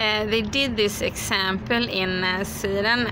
uh, they did this example in uh, Sweden.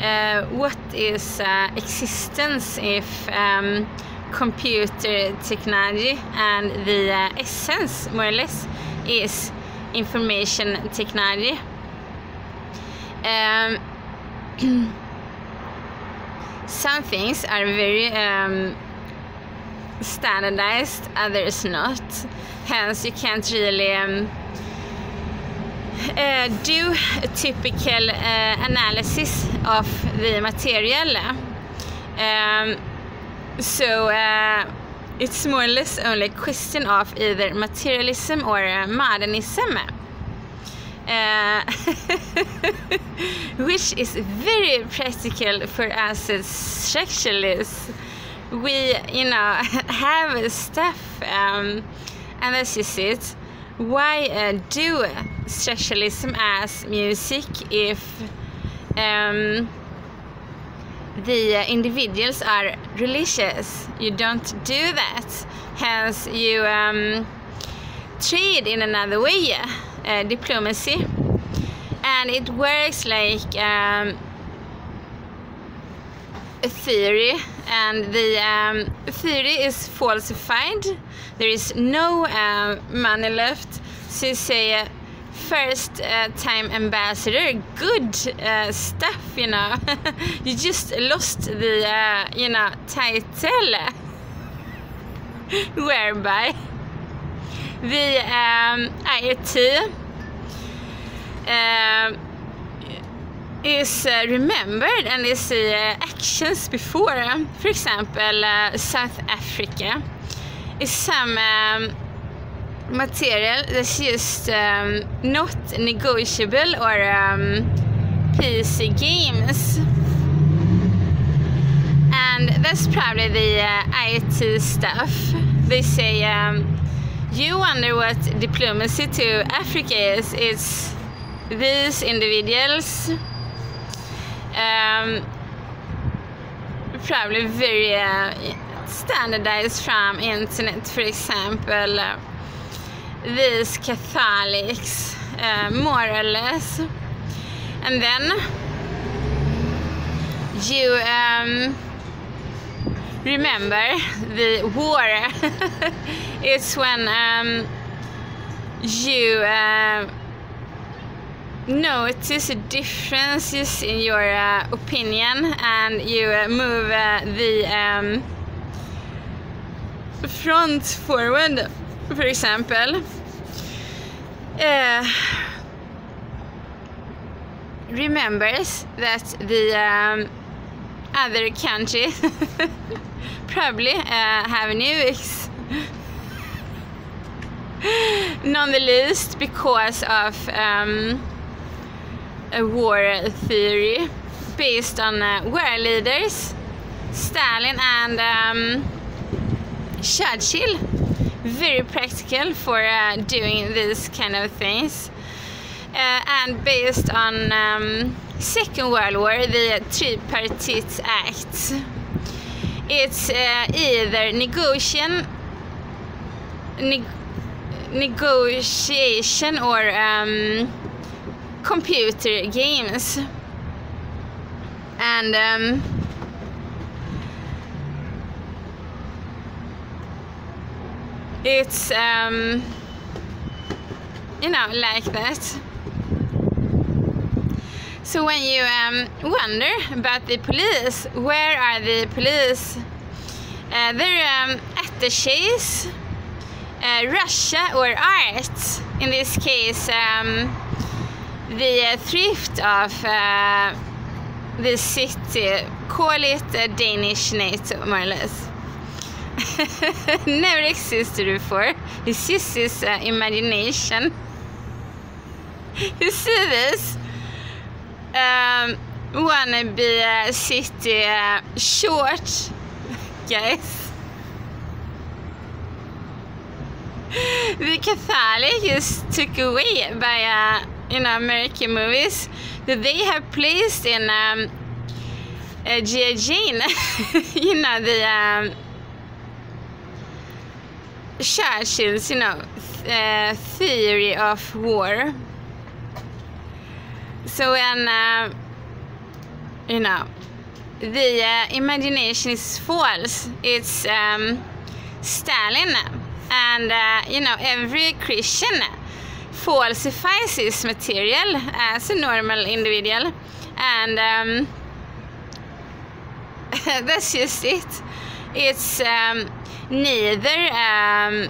Uh, what is existence if um, computer technology and the essence, more or less, is information technology? Um, some things are very um, standardized, others not. Hence, you can't really uh, do a typical uh, analysis of the material. Um, so uh, it's more or less only a question of either materialism or modernism. Uh, which is very practical for us as structuralists. We, you know, have stuff, um, and this is it. Why uh, do structuralism as music if um, the individuals are religious? You don't do that. Hence, you um, trade in another way uh, diplomacy and it works like um, a theory and the um, theory is falsified there is no uh, money left so you say uh, first uh, time ambassador good uh, stuff you know you just lost the uh, you know title whereby the um, IET uh, is uh, remembered and is uh, actions before. For example, uh, South Africa is some um, material that's just um, not negotiable or um, PC games. And that's probably the uh, IT stuff. They say um, you wonder what diplomacy to Africa is. It's these individuals um, probably very uh, standardized from internet for example these Catholics uh, more or less and then you um, remember the war it's when um, you uh, notice differences in your uh, opinion and you uh, move uh, the um, front forward for example uh, remembers that the um, other country probably uh, have nukes not the least because of um, a war theory based on uh, war leaders, Stalin and um, Churchill. Very practical for uh, doing these kind of things. Uh, and based on um, Second World War, the Tripartite Pact. It's uh, either negotiation, neg negotiation or um, computer games and um, it's um, you know like that. So when you um, wonder about the police where are the police? Uh, they're um, attaches uh, Russia or art? In this case um, the thrift of uh, the city, call it a Danish NATO more or less. Never existed before. It's just his uh, imagination. you see this? Um, wannabe uh, city uh, short, guys. the Catholic is took away by a uh, in American movies that they have placed in um, uh, G.I. Jane, you know, the um, Churchill's, you know, uh, theory of war. so when uh, you know the uh, imagination is false it's um, stalin. And uh, you know every christian falsifies his material as a normal individual. And um, that's just it it's um, neither um,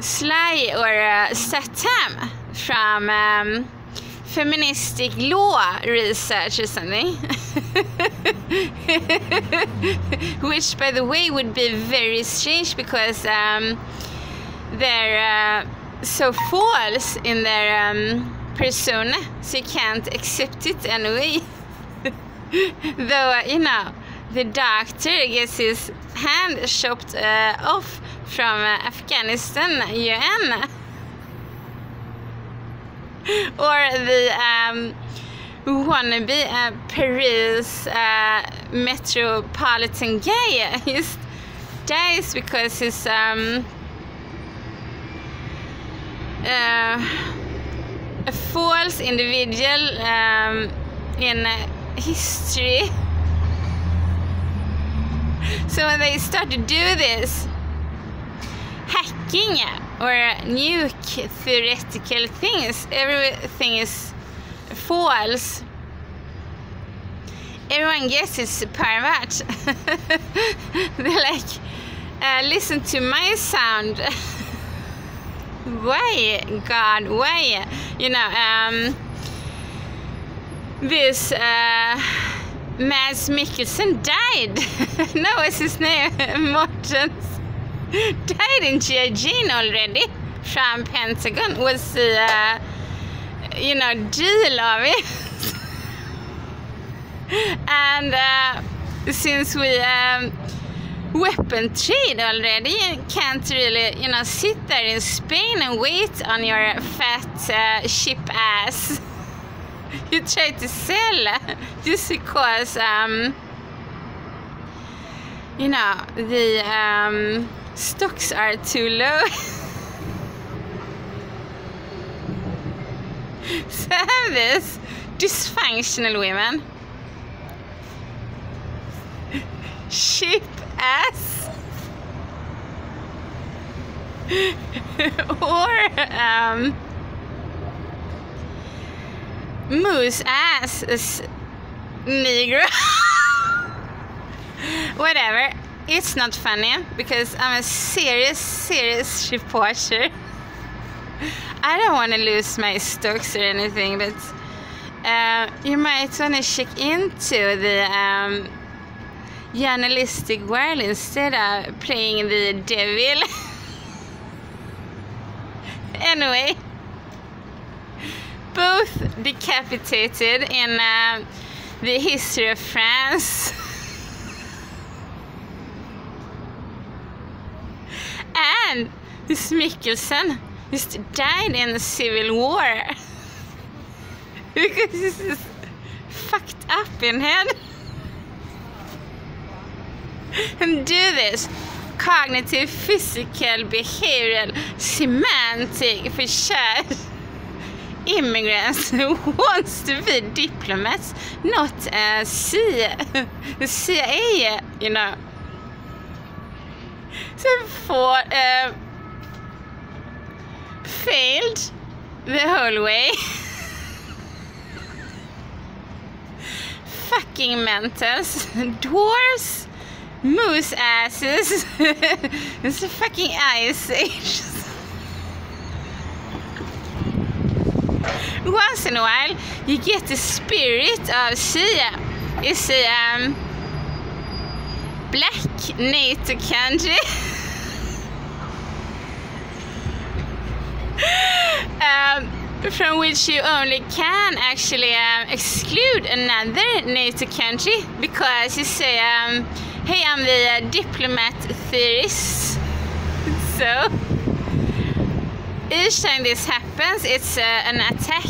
sly or uh, satam from um, feministic law research or something. Which, by the way, would be very strange because um, they're uh, so false in their um, persona, so you can't accept it anyway. Though, uh, you know, the doctor gets his hand chopped uh, off from uh, Afghanistan UN. or the um, wannabe uh, Paris uh, metropolitan guy just dies because he's um, uh, a false individual um, in history. So when they start to do this hacking or nuke theoretical things. Everything is false. Everyone guesses pervert. They're like, uh, listen to my sound. why, God, why? You know, um, this uh, Mads Mikkelsen died. no, what's his name? Mortens died in G.I. Jane already from Pentagon was uh, you know, deal of it. and uh, since we um, weapon trade already, can't really, you know, sit there in Spain and wait on your fat uh, ship ass. you try to sell just because, um, you know, the um, stocks are too low. so have this dysfunctional women. Sheep ass. or um, moose ass is negro. Whatever it's not funny because I'm a serious, serious reporter. I don't want to lose my stocks or anything, but uh, you might want to check into the um, journalistic world instead of playing the devil. anyway, both decapitated in uh, the history of France. and this Mikkelsen just died in the civil war. Because this is fucked up in head and do this cognitive, physical, behavioral, semantic försök immigrants wants to be diplomats, not uh, CIA, you know. Sen for Uh, failed the whole way. Fucking mentals. Dwarves. Moose asses. it's a fucking ice age. Once in a while, you get the spirit of Sia. It's a um, black native country. um, from which you only can actually um, exclude another native country because you say, um, hey, I'm the uh, diplomat theorist. so, each time this happens, it's uh, an attack.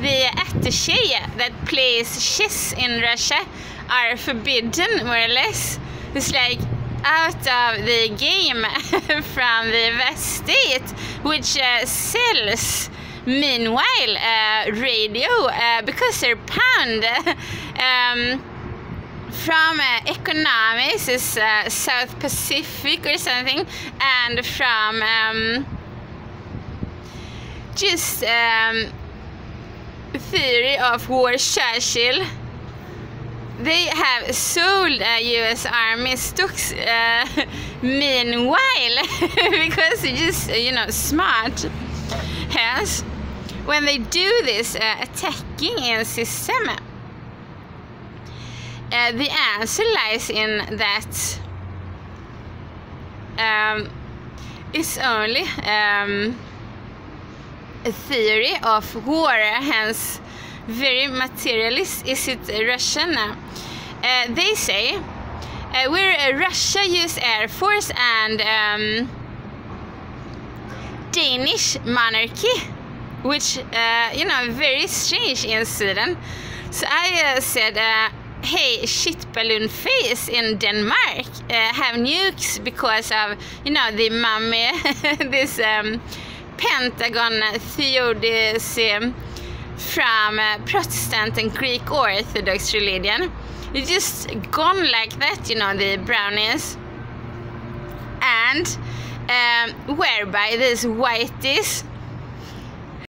The attaché that plays chess in Russia are forbidden, more or less. It's like out of the game from the West State, which uh, sells meanwhile, uh, radio, uh, because they're pound um, from uh, economics is uh, South Pacific or something, and from um, just um, theory of war Churchill. They have sold uh, US Army stocks uh, meanwhile because it's just you know smart. Hence when they do this uh, attacking in system uh, the answer lies in that um, it's only um, a theory of war hence very materialist is it Russian. Uh, they say uh, we're uh, Russia US Air Force and um, Danish monarchy which uh, you know very strange in Sweden. So I uh, said uh, hey shit balloon face in Denmark have nukes because of you know the mummy this um, Pentagon theodicy from Protestant and Greek Orthodox religion it's just gone like that, you know, the brownies. And um, whereby these whiteys